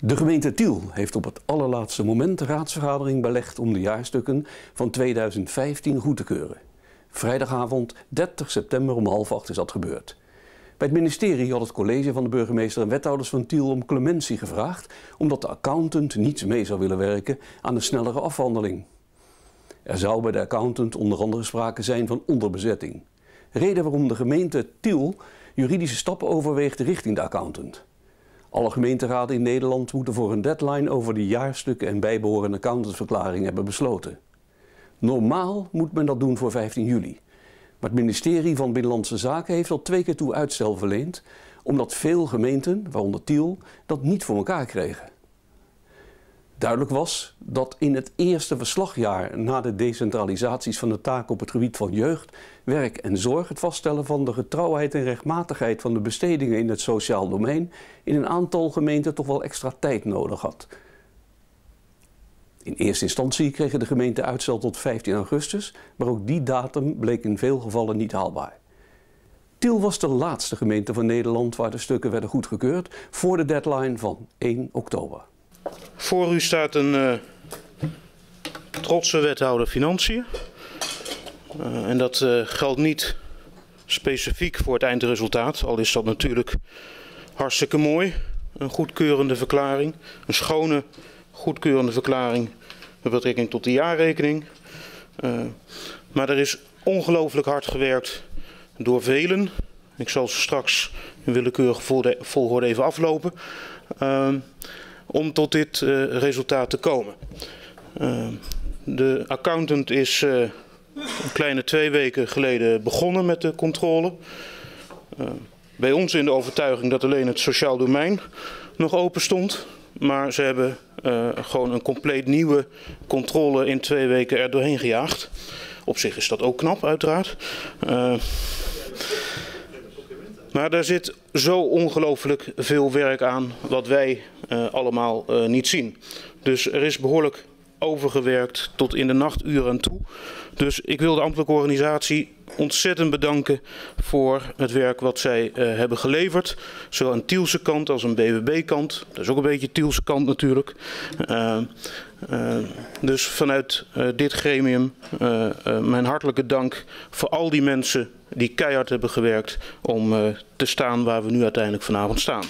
De gemeente Tiel heeft op het allerlaatste moment de raadsvergadering belegd om de jaarstukken van 2015 goed te keuren. Vrijdagavond 30 september om half acht is dat gebeurd. Bij het ministerie had het college van de burgemeester en wethouders van Tiel om clementie gevraagd, omdat de accountant niet mee zou willen werken aan een snellere afhandeling. Er zou bij de accountant onder andere sprake zijn van onderbezetting. Reden waarom de gemeente Tiel juridische stappen overweegt richting de accountant. Alle gemeenteraden in Nederland moeten voor een deadline over de jaarstukken en bijbehorende accountantsverklaring hebben besloten. Normaal moet men dat doen voor 15 juli. Maar het ministerie van Binnenlandse Zaken heeft al twee keer toe uitstel verleend, omdat veel gemeenten, waaronder Tiel, dat niet voor elkaar kregen. Duidelijk was dat in het eerste verslagjaar na de decentralisaties van de taken op het gebied van jeugd, werk en zorg het vaststellen van de getrouwheid en rechtmatigheid van de bestedingen in het sociaal domein in een aantal gemeenten toch wel extra tijd nodig had. In eerste instantie kregen de gemeenten uitstel tot 15 augustus, maar ook die datum bleek in veel gevallen niet haalbaar. Tiel was de laatste gemeente van Nederland waar de stukken werden goedgekeurd voor de deadline van 1 oktober. Voor u staat een uh, trotse wethouder financiën. Uh, en dat uh, geldt niet specifiek voor het eindresultaat, al is dat natuurlijk hartstikke mooi. Een goedkeurende verklaring, een schone goedkeurende verklaring met betrekking tot de jaarrekening. maar er is ongelooflijk hard gewerkt door velen. Ik zal ze straks in willekeurige volgorde even aflopen om tot dit uh, resultaat te komen. Uh, de accountant is uh, een kleine twee weken geleden begonnen met de controle. bij ons in de overtuiging dat alleen het sociaal domein nog open stond. Maar ze hebben gewoon een compleet nieuwe controle in twee weken er doorheen gejaagd. Op zich is dat ook knap, uiteraard. Maar daar zit zo ongelooflijk veel werk aan wat wij uh, allemaal uh, niet zien. Dus er is behoorlijk overgewerkt tot in de nachturen toe. Dus ik wil de ambtelijke organisatie ontzettend bedanken voor het werk wat zij uh, hebben geleverd. Zowel aan Tielse kant als aan BWB kant. Dat is ook een beetje Tielse kant natuurlijk. Uh, uh, dus vanuit dit gremium mijn hartelijke dank voor al die mensen die keihard hebben gewerkt om te staan waar we nu uiteindelijk vanavond staan.